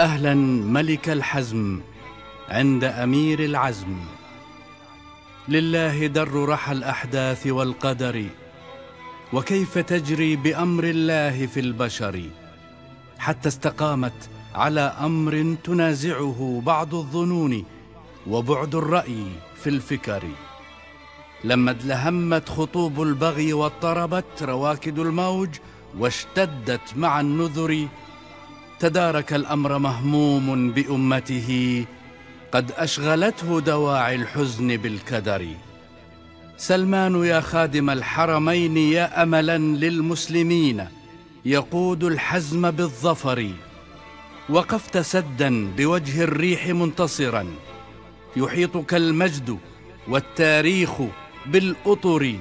أهلا ملك الحزم عند أمير العزم. لله در رحى الأحداث والقدر وكيف تجري بأمر الله في البشر؟ حتى استقامت على أمر تنازعه بعض الظنون وبعد الرأي في الفكر. لما ادلهمت خطوب البغي واضطربت رواكد الموج واشتدت مع النذر تدارك الأمر مهموم بأمته قد أشغلته دواعي الحزن بالكدر. سلمان يا خادم الحرمين يا أملا للمسلمين يقود الحزم بالظفر. وقفت سدا بوجه الريح منتصرا يحيطك المجد والتاريخ بالأطر.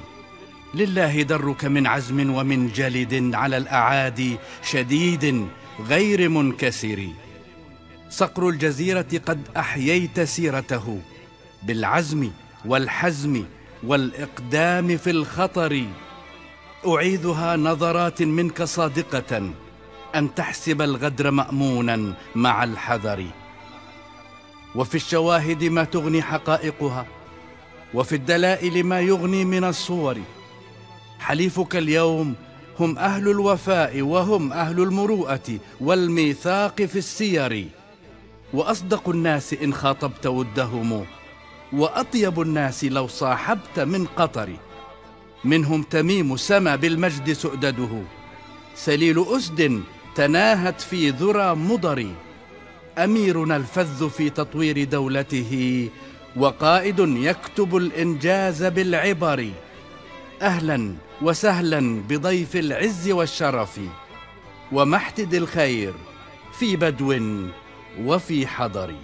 لله درك من عزم ومن جلد على الأعادي شديد غير منكسر. صقر الجزيرة قد أحييت سيرته بالعزم والحزم والإقدام في الخطر. أعيذها نظرات منك صادقة أن تحسب الغدر مأمونا مع الحذر. وفي الشواهد ما تغني حقائقها وفي الدلائل ما يغني من الصور. حليفك اليوم هم أهل الوفاء وهم أهل المروءة والميثاق في السير. وأصدق الناس إن خاطبت ودهم وأطيب الناس لو صاحبت من قطر. منهم تميم سما بالمجد سؤدده. سليل أسد تناهت في ذرى مضر. أميرنا الفذ في تطوير دولته وقائد يكتب الإنجاز بالعبر. أهلا وسهلا بضيف العز والشرف ومحتد الخير في بدو وفي حضر.